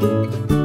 Música